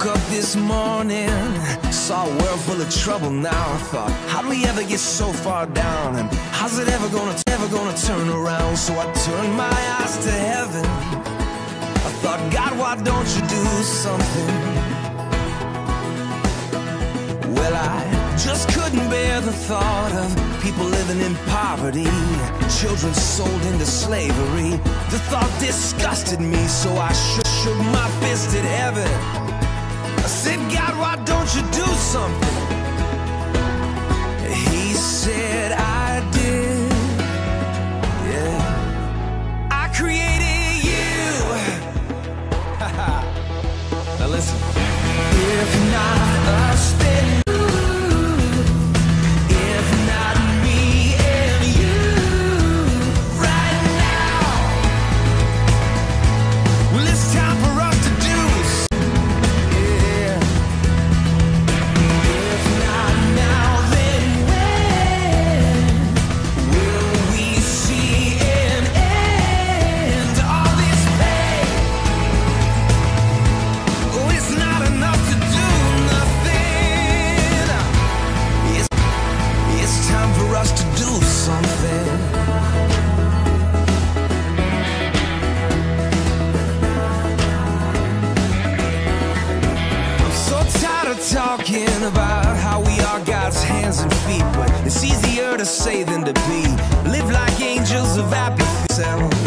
woke up this morning, saw a world full of trouble now. I thought, how do we ever get so far down? And how's it ever gonna, ever gonna turn around? So I turned my eyes to heaven. I thought, God, why don't you do something? Well, I just couldn't bear the thought of people living in poverty, children sold into slavery. The thought disgusted me, so I shook, my fist at heaven. Don't you do something? Talking about how we are God's hands and feet, but it's easier to say than to be. Live like angels of selves.